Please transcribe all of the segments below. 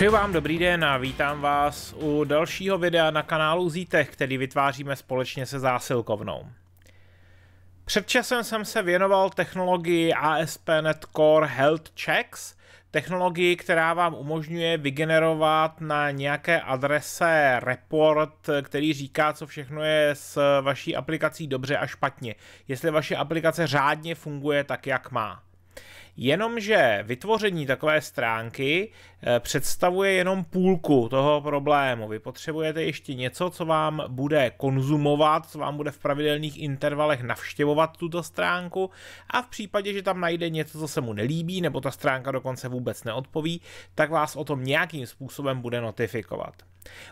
Přeju vám dobrý den a vítám vás u dalšího videa na kanálu Zítech, který vytváříme společně se zásilkovnou. Před časem jsem se věnoval technologii ASP.NET Core Health Checks, technologii, která vám umožňuje vygenerovat na nějaké adrese report, který říká, co všechno je s vaší aplikací dobře a špatně. Jestli vaše aplikace řádně funguje tak, jak má. Jenomže vytvoření takové stránky eh, představuje jenom půlku toho problému. Vy potřebujete ještě něco, co vám bude konzumovat, co vám bude v pravidelných intervalech navštěvovat tuto stránku a v případě, že tam najde něco, co se mu nelíbí, nebo ta stránka dokonce vůbec neodpoví, tak vás o tom nějakým způsobem bude notifikovat.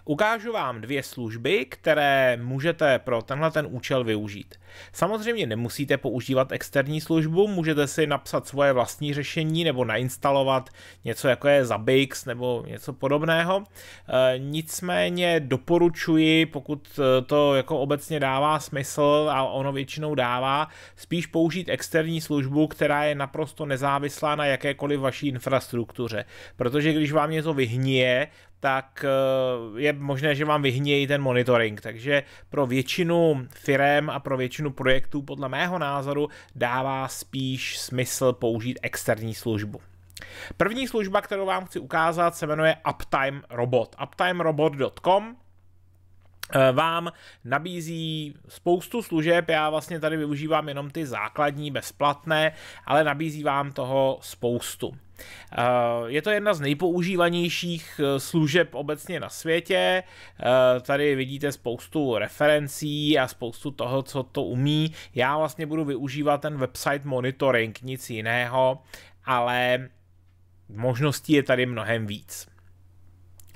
Ukážu vám dvě služby, které můžete pro tenhle ten účel využít. Samozřejmě nemusíte používat externí službu, můžete si napsat svoje vlastní řešení nebo nainstalovat něco jako je Zabbix nebo něco podobného. E, nicméně doporučuji, pokud to jako obecně dává smysl a ono většinou dává, spíš použít externí službu, která je naprosto nezávislá na jakékoliv vaší infrastruktuře. Protože když vám něco vyhníje, tak eh, je možné, že vám vyhnějí ten monitoring. Takže pro většinu firm a pro většinu projektů podle mého názoru dává spíš smysl použít externí službu. První služba, kterou vám chci ukázat, se jmenuje Uptime Robot. UptimeRobot.com vám nabízí spoustu služeb, já vlastně tady využívám jenom ty základní, bezplatné, ale nabízí vám toho spoustu. Eh, je to jedna z nejpoužívanějších eh, služeb obecně na světě. Eh, tady vidíte spoustu referencí a spoustu toho, co to umí. Já vlastně budu využívat ten website monitoring, nic jiného, ale možností je tady mnohem víc.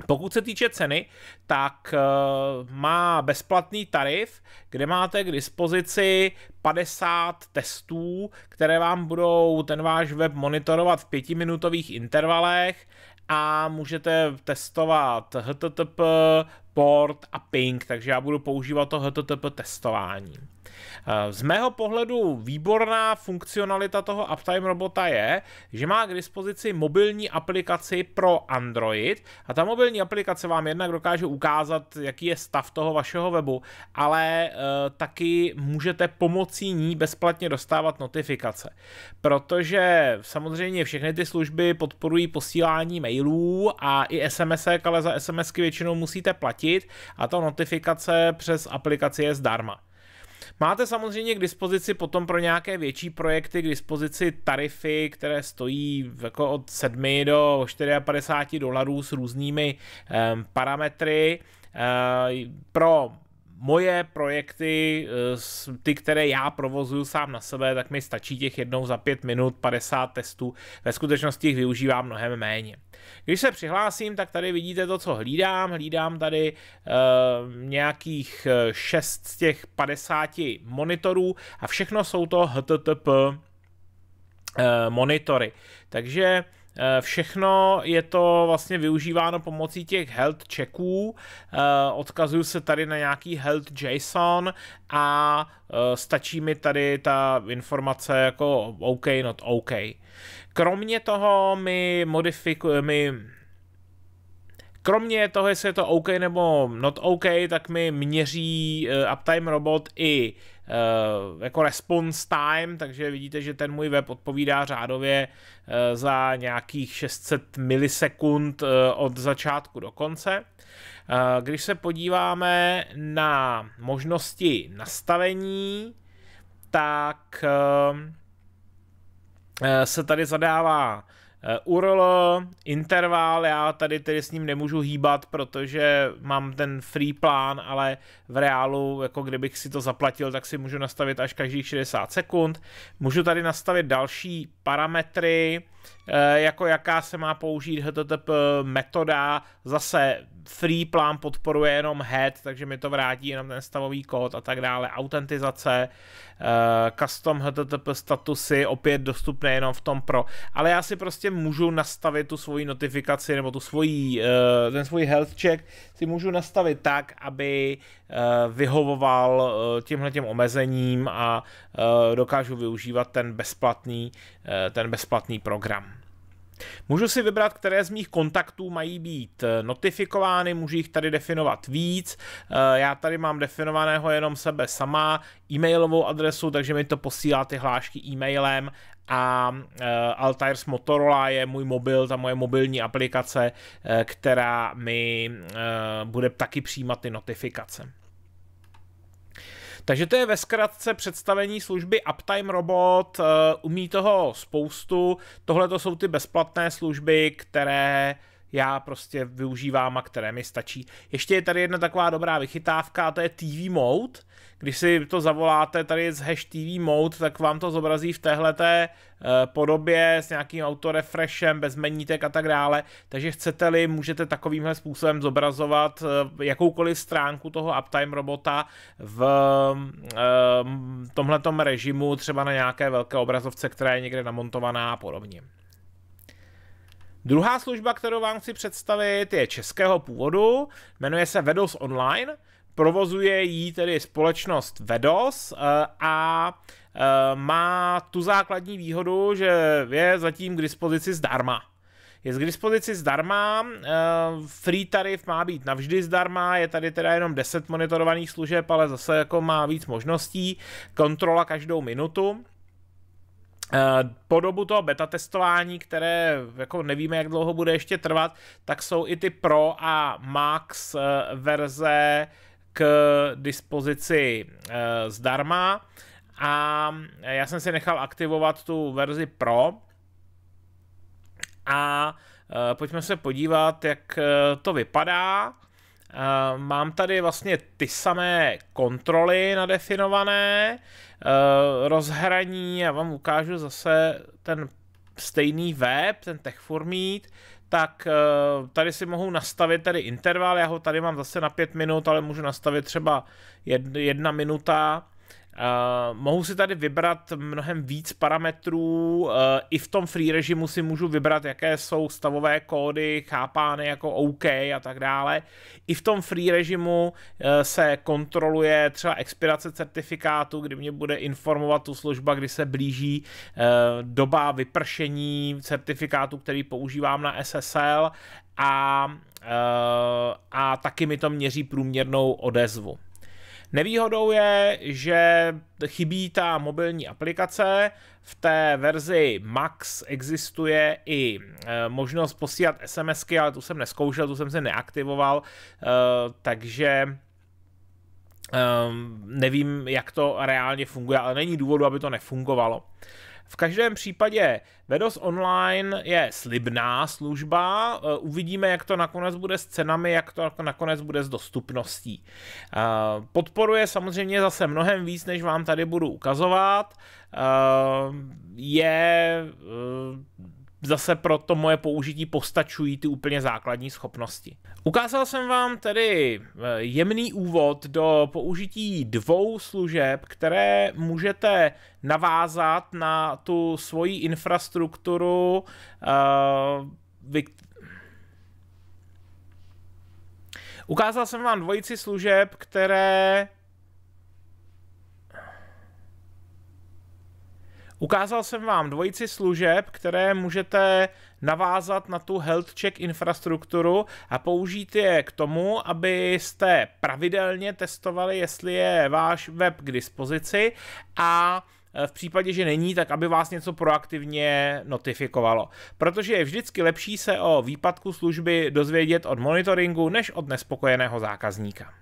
Pokud se týče ceny, tak uh, má bezplatný tarif, kde máte k dispozici 50 testů, které vám budou ten váš web monitorovat v pětiminutových intervalech a můžete testovat HTTP, port a ping, takže já budu používat to HTTP testování. Eh, z mého pohledu výborná funkcionalita toho Uptime robota je, že má k dispozici mobilní aplikaci pro Android a ta mobilní aplikace vám jednak dokáže ukázat, jaký je stav toho vašeho webu, ale e, taky můžete pomocí ní bezplatně dostávat notifikace. Protože samozřejmě všechny ty služby podporují posílání mailů a i SMS, ale za SMSky většinou musíte platit a ta notifikace přes aplikaci je zdarma. Máte samozřejmě k dispozici potom pro nějaké větší projekty k dispozici tarify, které stojí jako od 7 do 54 dolarů s různými um, parametry. Uh, pro moje projekty, eh, ty, které já provozuju sám na sebe, tak mi stačí těch jednou za pět minut 50 testů. Ve skutečnosti jich využívám mnohem méně. Když se přihlásím, tak tady vidíte to, co hlídám. Hlídám tady uh, nějakých 6 z těch 50 monitorů a všechno jsou to HTTP uh, monitory. Takže Eh, všechno je to vlastně využíváno pomocí těch health checků, eh, odkazuju se tady na nějaký health JSON a eh, stačí mi tady ta informace jako OK, not OK. Kromě toho mi modifikuje, mi Kromě toho, jestli je to OK nebo not OK, tak mi měří uh, Uptime Robot i uh, jako response time, takže vidíte, že ten můj web odpovídá řádově uh, za nějakých 600 milisekund uh, od začátku do konce. Uh, když se podíváme na možnosti nastavení, tak uh, se tady zadává URL, interval, já tady tedy s ním nemůžu hýbat, protože mám ten free plán, ale v reálu, jako kdybych si to zaplatil, tak si můžu nastavit až každých 60 sekund. Můžu tady nastavit další parametry, eh, jako jaká se má použít HTTP metoda, zase free plán podporuje jenom head, takže mi to vrátí jenom ten stavový kód a tak dále, autentizace, uh, custom HTTP statusy, opět dostupné jenom v tom pro, ale já si prostě můžu nastavit tu svoji notifikaci nebo tu svoji, uh, ten svůj health check si můžu nastavit tak, aby uh, vyhovoval uh, tímhle těm omezením a uh, dokážu využívat ten bezplatný, ten bezplatný program. Můžu si vybrat, které z mých kontaktů mají být eh, notifikovány, můžu jich tady definovat víc. Eh, já tady mám definovaného jenom sebe sama, e-mailovou adresu, takže mi to posílá ty hlášky e-mailem a uh, Altair's Motorola je můj mobil, ta moje mobilní aplikace, která mi bude taky přijímat ty notifikace. Takže to je ve zkratce představení služby Uptime Robot, umí toho spoustu, tohle to jsou ty bezplatné služby, které já prostě využívám a které mi stačí. Ještě je tady jedna taková dobrá vychytávka, a to je TV Mode. Když si to zavoláte tady z hash TV Mode, tak vám to zobrazí v téhleté eh, podobě s nějakým autorefreshem, bez menítek a tak dále. Takže chcete-li, můžete takovýmhle způsobem zobrazovat eh, jakoukoliv stránku toho Uptime robota v eh, tomhletom režimu, třeba na nějaké velké obrazovce, která je někde namontovaná a podobně. Druhá služba, kterou vám chci představit, je českého původu, jmenuje se Vedos Online, provozuje jí tedy společnost Vedos eh, a eh, má tu základní výhodu, že je zatím k dispozici zdarma. Je k dispozici zdarma, eh, free tarif má být navždy zdarma, je tady teda jenom 10 monitorovaných služeb, ale zase jako má víc možností, kontrola každou minutu. Eh, po dobu toho beta testování, které jako nevíme, jak dlouho bude ještě trvat, tak jsou i ty Pro a Max eh, verze k dispozici eh, zdarma a já jsem si nechal aktivovat tu verzi Pro a pojďme se podívat, jak to vypadá. Uh, mám tady vlastně ty samé kontroly nadefinované, uh, rozhraní, já vám ukážu zase ten stejný web, ten TechFormeet, tak uh, tady si mohu nastavit tady interval, já ho tady mám zase na pět minut, ale můžu nastavit třeba jedna minuta, Uh, mohu si tady vybrat mnohem víc parametrů, uh, i v tom free režimu si můžu vybrat, jaké jsou stavové kódy chápány jako OK a tak dále. I v tom free režimu uh, se kontroluje třeba expirace certifikátu, kdy mě bude informovat tu služba, kdy se blíží uh, doba vypršení certifikátu, který používám na SSL a, uh, a taky mi to měří průměrnou odezvu. Nevýhodou je, že chybí ta mobilní aplikace. V té verzi Max existuje i e, možnost posílat SMSky, ale tu jsem neskoušel, tu jsem se neaktivoval, e, takže Um, nevím, jak to reálně funguje, ale není důvodu, aby to nefungovalo. V každém případě Vedos Online je slibná služba, eh, uvidíme, jak to nakonec bude s cenami, jak to nakonec bude s dostupností. Eh, podporuje samozřejmě zase mnohem víc, než vám tady budu ukazovat. Eh, je zase pro to moje použití postačují ty úplně základní schopnosti. Ukázal jsem vám tedy eh, jemný úvod do použití dvou služeb, které můžete navázat na tu svoji infrastrukturu. Uh, Ukázal jsem vám dvojici služeb, které Ukázal jsem vám dvojici služeb, které můžete navázat na tu health check infrastrukturu a použít je k tomu, abyste pravidelně testovali, jestli je váš web k dispozici a e, v případě, že není, tak aby vás něco proaktivně notifikovalo. Protože je vždycky lepší se o výpadku služby dozvědět od monitoringu, než od nespokojeného zákazníka.